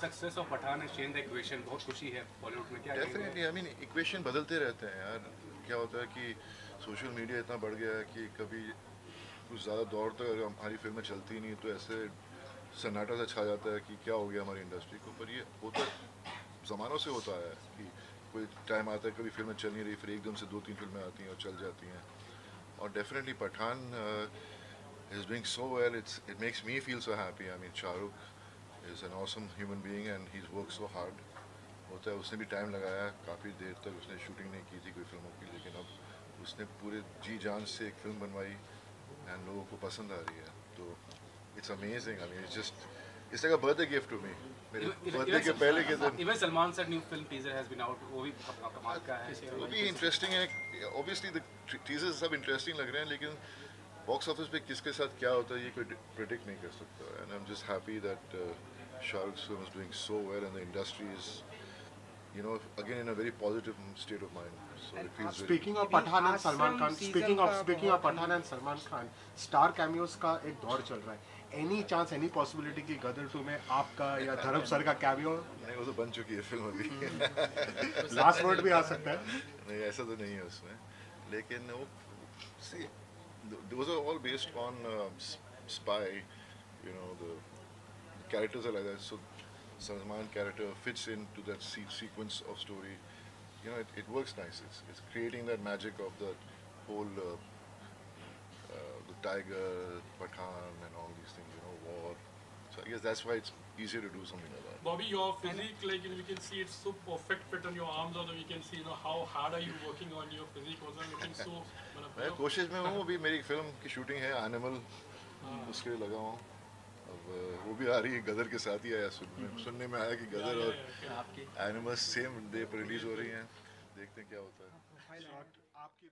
Success of Pathaan and change the equation बहुत खुशी है बॉलीवुड में क्या डेफिनेटली आई मीन इक्वेशन बदलते रहते हैं यार। क्या होता है कि सोशल मीडिया इतना बढ़ गया है कि कभी कुछ ज़्यादा दौर तक अगर हमारी फ़िल्में चलती नहीं तो ऐसे सन्नाटा सा छा जाता है कि क्या हो गया हमारी इंडस्ट्री को पर ये होता ज़मानों से होता है कि कोई टाइम आता है कभी फ़िल्में चल नहीं रही फिर एकदम से दो तीन फ़िल्में आती हैं और चल जाती हैं। और definitely Pathaan is doing so well it's it makes me feel so happy I mean Shahrukh is an awesome human being and he work so hard होता है उसने भी टाइम लगाया काफ़ी देर तक उसने शूटिंग नहीं की थी कोई फ़िल्मों की लेकिन अब उसने पूरे जी जान से एक फ़िल्म बनवाई एंड लोगों को पसंद आ रही है। तो it's amazing I mean it's just it's like a birthday gift to me मेरे बर्थडे के पहले के दिन। Even Salman sir new film teaser has been out वो भी कमाल का है वो भी इंटरेस्टिंग है ऑब्वियसली द टीजर्स सब इंटरेस्टिंग लग रहे हैं लेकिन बॉक्स ऑफ़िस पे किसके साथ क्या होता है ये कोई प्रिडिक्ट नहीं कर सकता। And I am just happy that Shahrukh film is doing so well and the industry is you know again in a very positive state of mind. So it feels very speaking of Pathaan and Salman Khan speaking of speaking of Pathaan and Salman Khan star cameos का एक दौर चल रहा है। Any chance any possibility कि गदर to में आपका या धर्म सर का कैमियो नहीं वो तो बन चुकी है फ़िल्म अभी। लास्ट वर्ड भी आ सकता है। नहीं ऐसा तो नहीं है उसमें। लेकिन वो those are all based on uh, spy you know the, the characters are like that. So Salman character fits into that se- sequence of story. You know it, it works nice. It's, it's creating that magic of that whole uh, uh, the tiger Pathan and all these things you know war guess that's why it's easier to do something like that Bobby, your physique, like you know, we can see it's so perfect fit on your arms. Although we can see, you know, how hard are you working on your physique? Also looking so. मतलब, मैं कोशिश में हूँ अभी मेरी film की shooting है animal उसके लिए लगा हूँ अब वो भी आ रही है गदर के साथ ही आया सुनने सुनने में आया कि गदर और एनिमल सेम डे पर रिलीज़ हो रही हैं देखते हैं क्या होता है आपकी